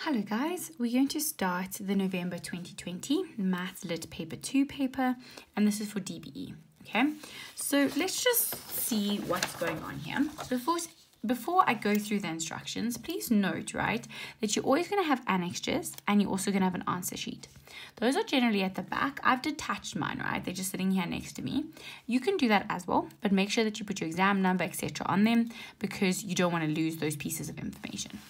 Hello guys, we're going to start the November 2020 Maths Lit Paper 2 paper and this is for DBE, okay? So let's just see what's going on here. Before, before I go through the instructions, please note, right, that you're always going to have annexures and you're also going to have an answer sheet. Those are generally at the back. I've detached mine, right? They're just sitting here next to me. You can do that as well, but make sure that you put your exam number, etc. on them because you don't want to lose those pieces of information.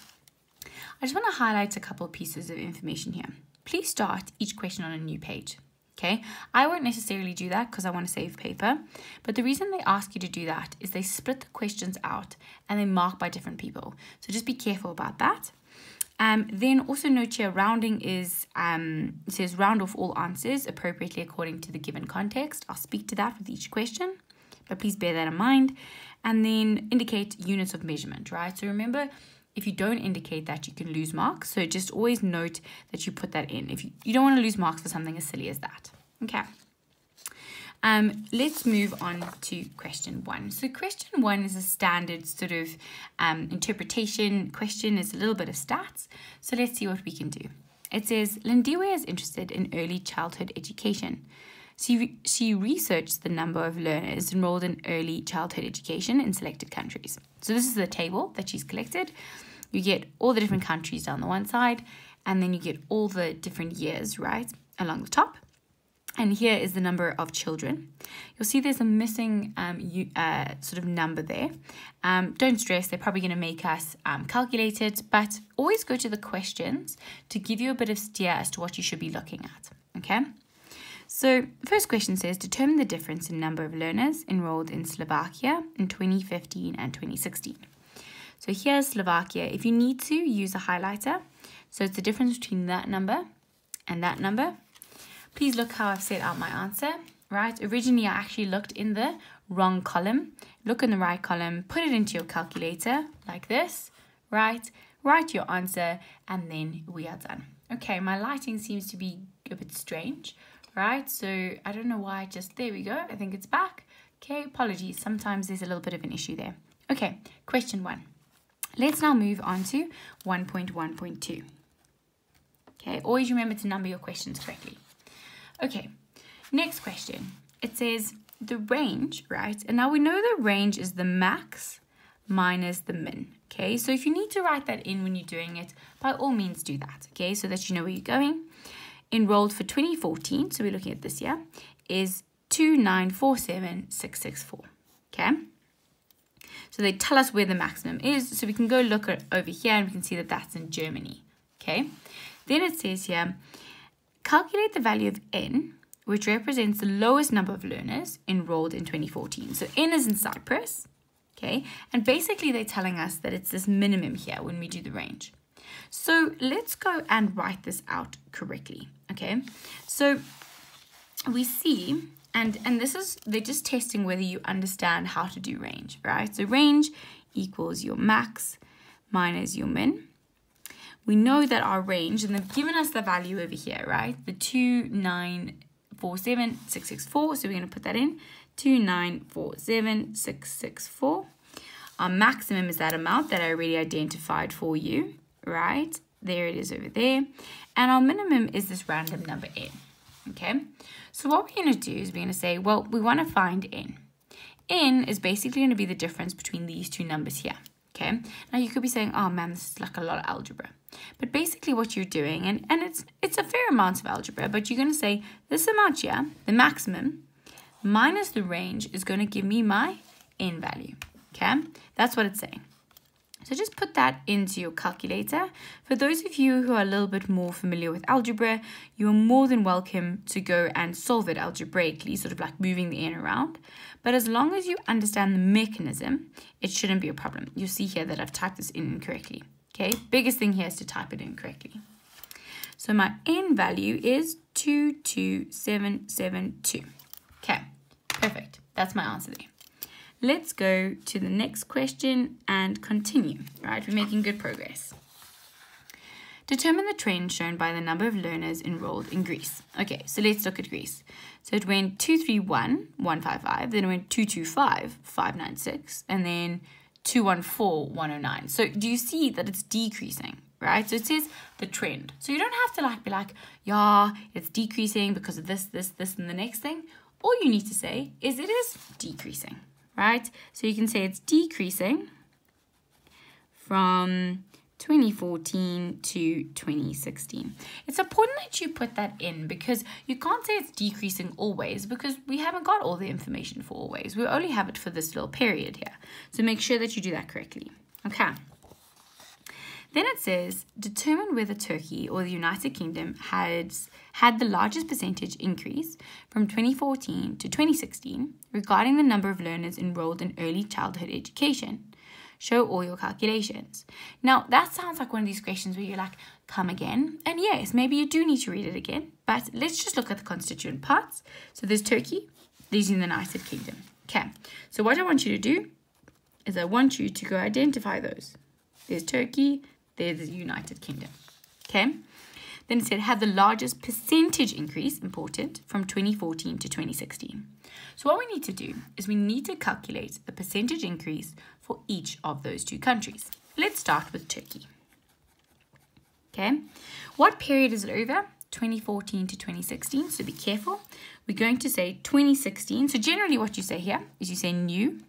I just want to highlight a couple pieces of information here. Please start each question on a new page. Okay, I won't necessarily do that because I want to save paper, but the reason they ask you to do that is they split the questions out and they mark by different people. So just be careful about that. Um, then also note here rounding is um, says round off all answers appropriately according to the given context. I'll speak to that with each question, but please bear that in mind. And then indicate units of measurement, right? So remember if you don't indicate that, you can lose marks. So just always note that you put that in. If you, you don't want to lose marks for something as silly as that. Okay. Um, let's move on to question one. So question one is a standard sort of um, interpretation question. It's a little bit of stats. So let's see what we can do. It says, Lindiwe is interested in early childhood education. She, she researched the number of learners enrolled in early childhood education in selected countries. So this is the table that she's collected you get all the different countries down the one side, and then you get all the different years, right, along the top. And here is the number of children. You'll see there's a missing um, you, uh, sort of number there. Um, don't stress, they're probably going to make us um, calculate it, but always go to the questions to give you a bit of steer as to what you should be looking at, okay? So the first question says, determine the difference in number of learners enrolled in Slovakia in 2015 and 2016. So here's Slovakia. If you need to, use a highlighter. So it's the difference between that number and that number. Please look how I've set out my answer, right? Originally, I actually looked in the wrong column. Look in the right column, put it into your calculator like this, right? Write your answer, and then we are done. Okay, my lighting seems to be a bit strange, right? So I don't know why, just there we go. I think it's back. Okay, apologies. Sometimes there's a little bit of an issue there. Okay, question one. Let's now move on to 1.1.2. Okay, always remember to number your questions correctly. Okay, next question. It says the range, right? And now we know the range is the max minus the min. Okay, so if you need to write that in when you're doing it, by all means do that. Okay, so that you know where you're going. Enrolled for 2014, so we're looking at this year, is 2947664. Okay. So they tell us where the maximum is. So we can go look at over here and we can see that that's in Germany. Okay. Then it says here, calculate the value of n, which represents the lowest number of learners enrolled in 2014. So n is in Cyprus. Okay. And basically they're telling us that it's this minimum here when we do the range. So let's go and write this out correctly. Okay. So we see and, and this is, they're just testing whether you understand how to do range, right? So range equals your max minus your min. We know that our range, and they've given us the value over here, right? The 2947664, so we're going to put that in. 2947664. Our maximum is that amount that I already identified for you, right? There it is over there. And our minimum is this random number n okay? So what we're going to do is we're going to say, well, we want to find n. n is basically going to be the difference between these two numbers here, okay? Now you could be saying, oh man, this is like a lot of algebra. But basically what you're doing, and, and it's, it's a fair amount of algebra, but you're going to say this amount here, the maximum, minus the range is going to give me my n value, okay? That's what it's saying. So just put that into your calculator. For those of you who are a little bit more familiar with algebra, you are more than welcome to go and solve it algebraically, sort of like moving the n around. But as long as you understand the mechanism, it shouldn't be a problem. You'll see here that I've typed this in incorrectly. Okay, biggest thing here is to type it in correctly. So my n value is 22772. Okay, perfect. That's my answer there. Let's go to the next question and continue. right? we're making good progress. Determine the trend shown by the number of learners enrolled in Greece. Okay, so let's look at Greece. So it went 231, 155, then it went 225, 596, and then 214, 109. So do you see that it's decreasing, right? So it says the trend. So you don't have to like be like, yeah, it's decreasing because of this, this, this, and the next thing. All you need to say is it is decreasing, right? So you can say it's decreasing from 2014 to 2016. It's important that you put that in because you can't say it's decreasing always because we haven't got all the information for always. We only have it for this little period here. So make sure that you do that correctly. Okay. Then it says, determine whether Turkey or the United Kingdom has had the largest percentage increase from 2014 to 2016 regarding the number of learners enrolled in early childhood education. Show all your calculations. Now, that sounds like one of these questions where you're like, come again. And yes, maybe you do need to read it again, but let's just look at the constituent parts. So there's Turkey, there's the United Kingdom. Okay, so what I want you to do is I want you to go identify those. There's Turkey, there's the United Kingdom. Okay, then it said had the largest percentage increase, important, from 2014 to 2016. So what we need to do is we need to calculate the percentage increase for each of those two countries. Let's start with Turkey. Okay, what period is it over? 2014 to 2016, so be careful. We're going to say 2016. So generally what you say here is you say new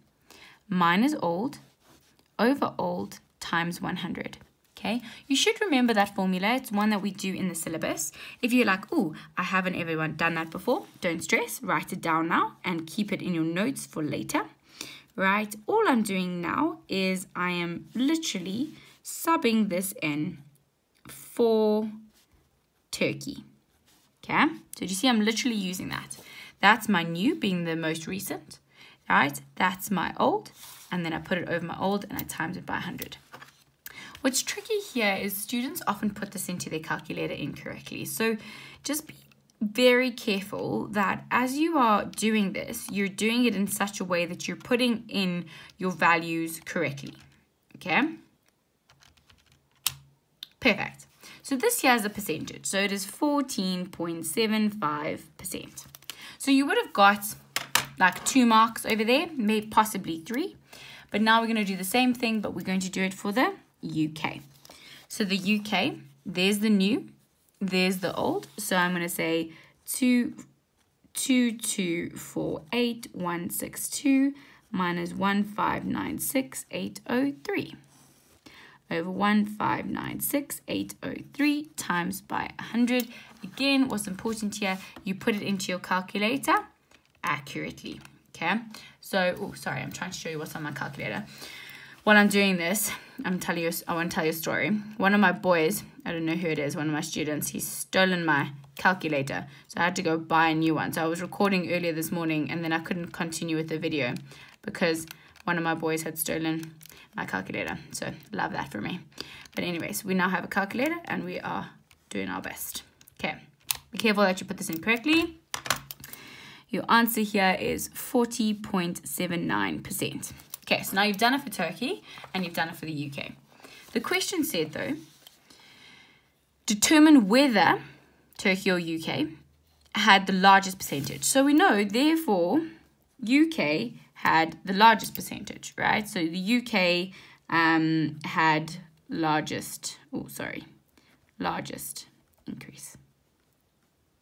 minus old over old times 100. Okay, you should remember that formula. It's one that we do in the syllabus. If you're like, oh, I haven't everyone done that before, don't stress. Write it down now and keep it in your notes for later. Right, all I'm doing now is I am literally subbing this in for Turkey. Okay, so do you see I'm literally using that? That's my new being the most recent. Right, that's my old. And then I put it over my old and I times it by 100. What's tricky here is students often put this into their calculator incorrectly. So just be very careful that as you are doing this, you're doing it in such a way that you're putting in your values correctly. Okay? Perfect. So this here is a percentage. So it is 14.75%. So you would have got like two marks over there, maybe possibly three. But now we're going to do the same thing, but we're going to do it for the UK. So the UK, there's the new, there's the old. So I'm going to say 2, 2, 2, 4, 8, 1, 6, 2 minus 1596803 over 1596803 times by 100. Again, what's important here, you put it into your calculator accurately. Okay, so, oh, sorry, I'm trying to show you what's on my calculator while I'm doing this, I'm telling you, I want to tell you a story. One of my boys, I don't know who it is, one of my students, he's stolen my calculator. So I had to go buy a new one. So I was recording earlier this morning and then I couldn't continue with the video because one of my boys had stolen my calculator. So love that for me. But anyways, we now have a calculator and we are doing our best. Okay, be careful that you put this in correctly. Your answer here is 40.79%. Okay, so now you've done it for Turkey and you've done it for the UK. The question said, though, determine whether Turkey or UK had the largest percentage. So we know, therefore, UK had the largest percentage, right? So the UK um, had largest, oh, sorry, largest increase.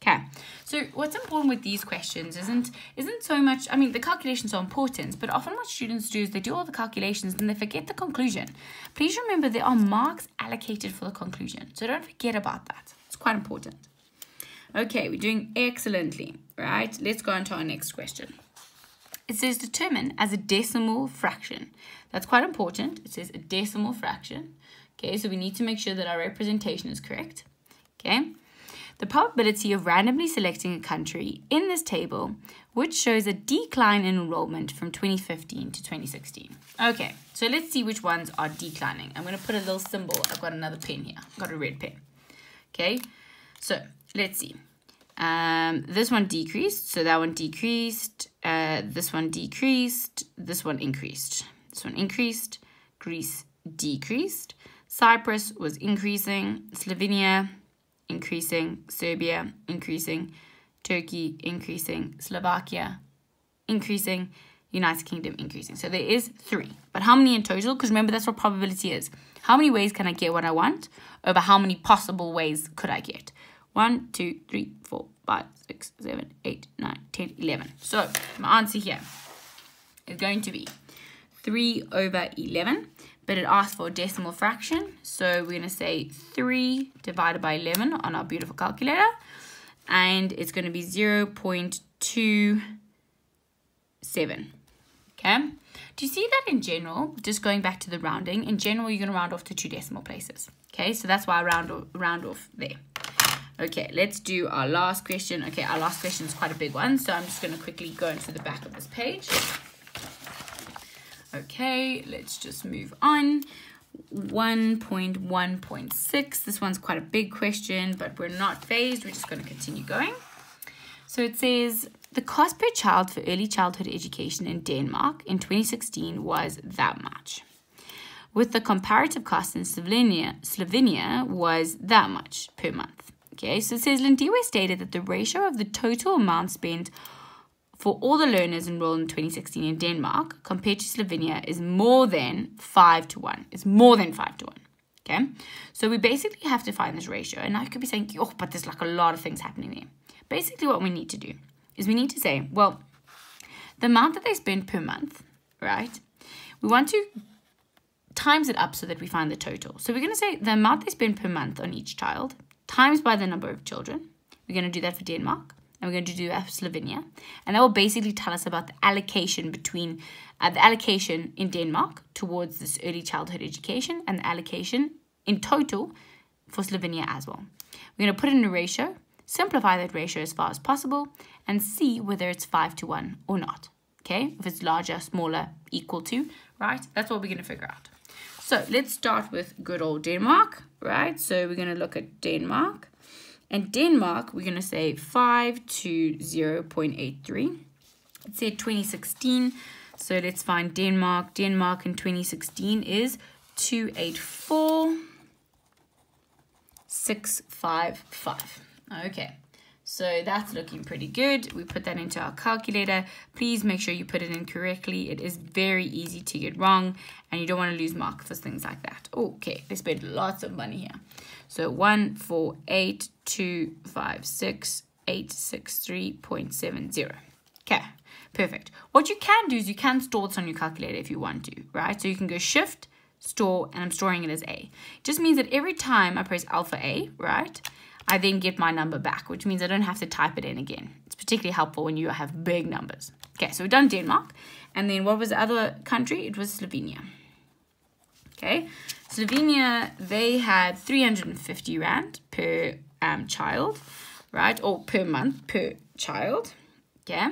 Okay, so what's important with these questions isn't isn't so much, I mean, the calculations are important, but often what students do is they do all the calculations and they forget the conclusion. Please remember there are marks allocated for the conclusion, so don't forget about that. It's quite important. Okay, we're doing excellently, right? Let's go on to our next question. It says determine as a decimal fraction. That's quite important. It says a decimal fraction. Okay, so we need to make sure that our representation is correct. Okay, the probability of randomly selecting a country in this table, which shows a decline in enrollment from 2015 to 2016. Okay, so let's see which ones are declining. I'm going to put a little symbol. I've got another pen here. I've got a red pen. Okay, so let's see. Um, this one decreased, so that one decreased. Uh, this one decreased. This one increased. This one increased. Greece decreased. Cyprus was increasing. Slovenia increasing, Serbia increasing, Turkey increasing, Slovakia increasing, United Kingdom increasing. So there is three. But how many in total? Because remember, that's what probability is. How many ways can I get what I want over how many possible ways could I get? 1, 2, 3, 4, 5, 6, 7, 8, 9, 10, 11. So my answer here is going to be 3 over 11, but it asks for a decimal fraction. So we're going to say 3 divided by 11 on our beautiful calculator. And it's going to be 0 0.27. Okay. Do you see that in general? Just going back to the rounding, in general, you're going to round off to two decimal places. Okay, so that's why I round, round off there. Okay, let's do our last question. Okay, our last question is quite a big one, so I'm just going to quickly go into the back of this page. Okay, let's just move on. 1.1.6. This one's quite a big question, but we're not fazed. We're just going to continue going. So it says the cost per child for early childhood education in Denmark in 2016 was that much. With the comparative cost in Slovenia, Slovenia was that much per month. Okay, so it says Lindiwe stated that the ratio of the total amount spent for all the learners enrolled in 2016 in Denmark compared to Slovenia is more than 5 to 1. It's more than 5 to 1. Okay, so we basically have to find this ratio. And I could be saying, oh, but there's like a lot of things happening there. Basically, what we need to do is we need to say, well, the amount that they spend per month, right? We want to times it up so that we find the total. So we're going to say the amount they spend per month on each child times by the number of children. We're going to do that for Denmark and we're going to do Slovenia. And that will basically tell us about the allocation between uh, the allocation in Denmark towards this early childhood education and the allocation in total for Slovenia as well. We're going to put in a ratio, simplify that ratio as far as possible, and see whether it's 5 to 1 or not. Okay, if it's larger, smaller, equal to, right? That's what we're going to figure out. So let's start with good old Denmark, right? So we're going to look at Denmark. And Denmark, we're going to say 5 to 0 0.83. It said 2016. So let's find Denmark. Denmark in 2016 is 284 655. Okay. So that's looking pretty good. We put that into our calculator. Please make sure you put it in correctly. It is very easy to get wrong and you don't want to lose mark for things like that. Okay, they spent lots of money here. So 1, 4, 8, 2, 5, 6, 8, 6, 3.70. Okay, perfect. What you can do is you can store this on your calculator if you want to, right? So you can go shift, store, and I'm storing it as A. It just means that every time I press alpha A, right, I then get my number back, which means I don't have to type it in again. Particularly helpful when you have big numbers. Okay, so we've done Denmark. And then what was the other country? It was Slovenia. Okay, Slovenia, they had 350 Rand per um, child, right? Or per month per child. Okay,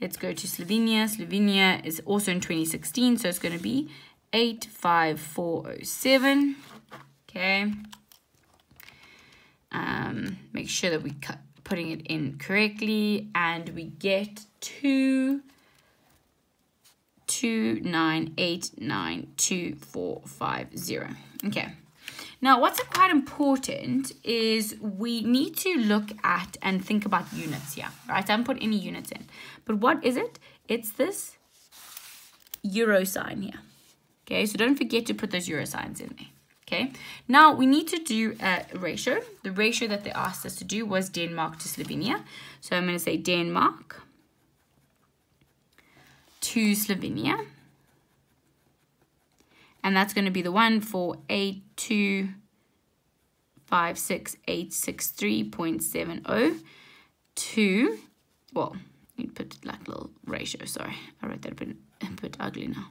let's go to Slovenia. Slovenia is also in 2016, so it's going to be 85407. Okay um, make sure that we cut putting it in correctly and we get two two nine eight nine two four five zero. Okay. Now what's quite important is we need to look at and think about units here right? I haven't put any units in. But what is it? It's this euro sign here. Okay so don't forget to put those euro signs in there Okay, now we need to do a ratio. The ratio that they asked us to do was Denmark to Slovenia. So I'm going to say Denmark to Slovenia. And that's going to be the one for 8256863.70 to, well, you put like a little ratio, sorry. I wrote that a bit, a bit ugly now.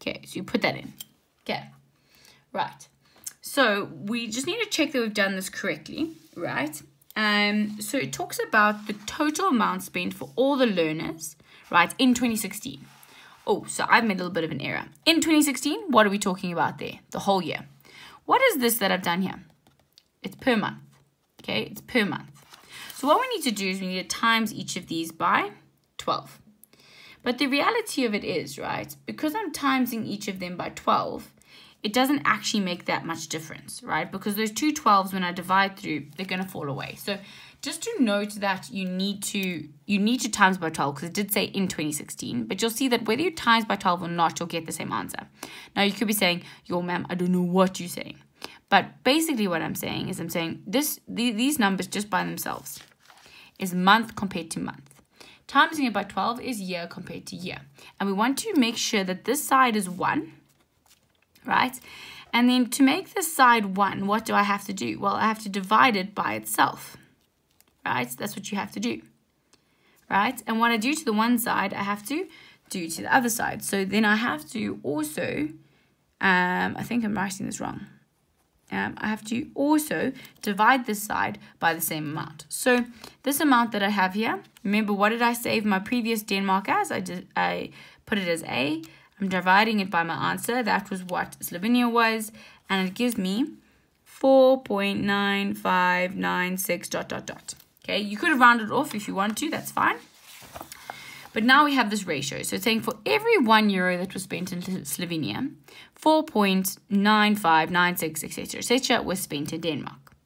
Okay, so you put that in. Okay, right. So we just need to check that we've done this correctly, right? Um, so it talks about the total amount spent for all the learners, right, in 2016. Oh, so I've made a little bit of an error. In 2016, what are we talking about there? The whole year. What is this that I've done here? It's per month, okay? It's per month. So what we need to do is we need to times each of these by 12. But the reality of it is, right, because I'm timesing each of them by 12, it doesn't actually make that much difference, right? Because those two 12s, when I divide through, they're going to fall away. So just to note that you need to you need to times by 12 because it did say in 2016 but you'll see that whether you times by 12 or not you'll get the same answer now you could be saying yo ma'am i don't know what you're saying but basically what i'm saying is i'm saying this the, these numbers just by themselves is month compared to month timesing it by 12 is year compared to year and we want to make sure that this side is 1 right and then to make this side 1 what do i have to do well i have to divide it by itself right? That's what you have to do, right? And what I do to the one side, I have to do to the other side. So then I have to also, um, I think I'm writing this wrong. Um, I have to also divide this side by the same amount. So this amount that I have here, remember what did I save my previous Denmark as? I, did, I put it as A. I'm dividing it by my answer. That was what Slovenia was. And it gives me 4.9596 dot dot dot. Okay, you could have rounded off if you want to, that's fine. But now we have this ratio. So it's saying for every one euro that was spent in Slovenia, 4.9596, etc., etc., was spent in Denmark.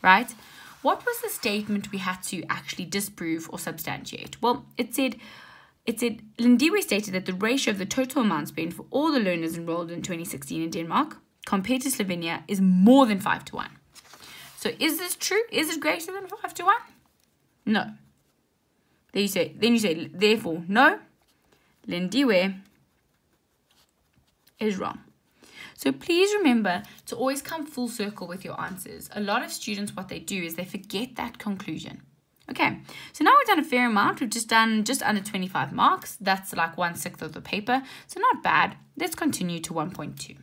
Right? What was the statement we had to actually disprove or substantiate? Well, it said it Lindiwe stated that the ratio of the total amount spent for all the learners enrolled in 2016 in Denmark compared to Slovenia is more than 5 to 1. So is this true? Is it greater than 5 to 1? No. Then you say, then you say, therefore, no. Lindiwe is wrong. So please remember to always come full circle with your answers. A lot of students, what they do is they forget that conclusion. Okay, so now we've done a fair amount. We've just done just under 25 marks. That's like one sixth of the paper. So not bad. Let's continue to 1.2.